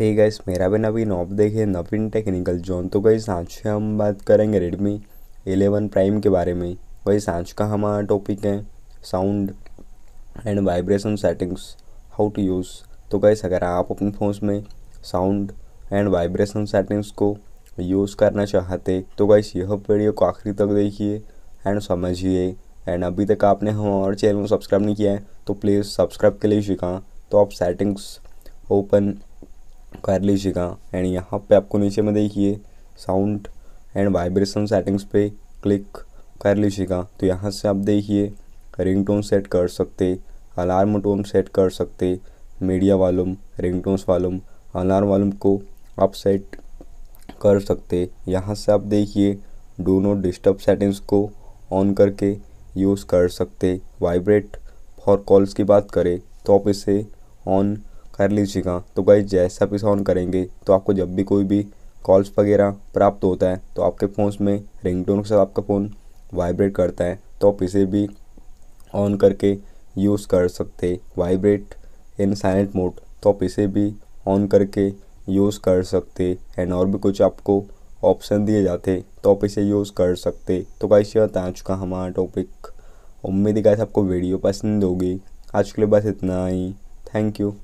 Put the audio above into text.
Hey guys मेरा भी नवीन आप देखे, नवीन टेक्निकल जोन तो गई आज हम बात करेंगे रेडमी 11 प्राइम के बारे में। वही आज का हमारा टॉपिक है sound and vibration settings how to use तो गैस अगर आप अपने फ़ोन में साउंड एंड वाइब्रेशन सेटिंग्स को यूज़ करना चाहते तो गैस यह वीडियो को आखिरी तक देखिए एंड समझिए। एंड अभी तक आपने हमारे चैनल को सब्सक्राइब नहीं किया है तो प्लीज़ सब्सक्राइब के लिए सीखा तो आप सेटिंग्स ओपन कर लीजिएगा एंड यहाँ पे आपको नीचे में देखिए साउंड एंड वाइब्रेशन सेटिंग्स पे क्लिक कर लीजिएगा तो यहाँ से आप देखिए रिंगटोन सेट कर सकते अलार्म टोन सेट कर सकते media volume ringtones volume alarm volume को आप सेट कर सकते। यहाँ से आप देखिए डू नॉट डिस्टर्ब सेटिंग्स को ऑन करके यूज़ कर सकते। वाइब्रेट फॉर कॉल्स की बात करें तो आप इसे ऑन कर लीजिएगा तो गाइज़ जैसा इसे ऑन करेंगे तो आपको जब भी कोई भी कॉल्स वगैरह प्राप्त होता है तो आपके फ़ोन में रिंगटोन के साथ आपका फ़ोन वाइब्रेट करता है। तो आप इसे भी ऑन करके यूज़ कर सकते वाइब्रेट इन साइलेंट मोड तो आप इसे भी ऑन करके यूज़ कर सकते एंड और भी कुछ आपको ऑप्शन दिए जाते तो आप इसे यूज़ कर सकते। तो गाइस यह था आज का हमारा टॉपिक उम्मीद है गाइस आपको वीडियो पसंद होगी। आज के लिए बस इतना ही। Thank you